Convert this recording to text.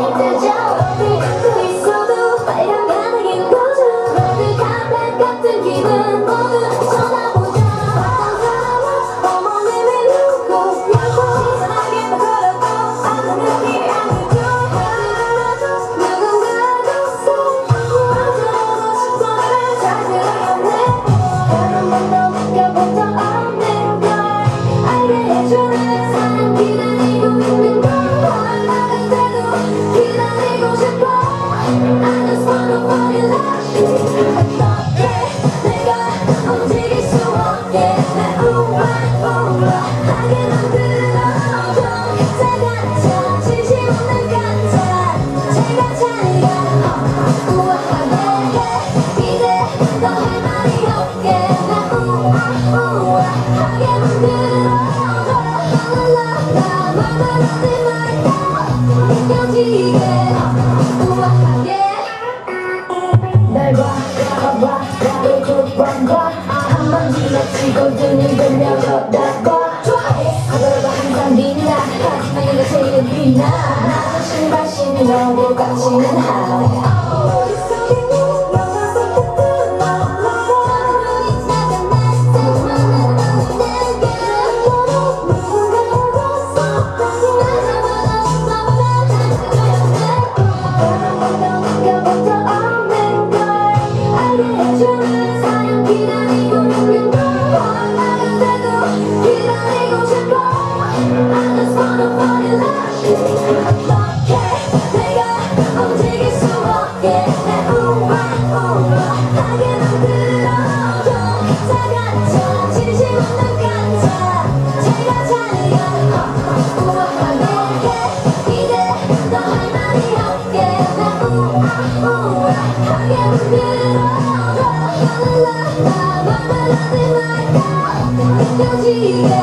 그 있어도 빨간 가득인 거죠. 매일 같은 기분 모두 Oh. Łapę laty mają, ludzie dziwne,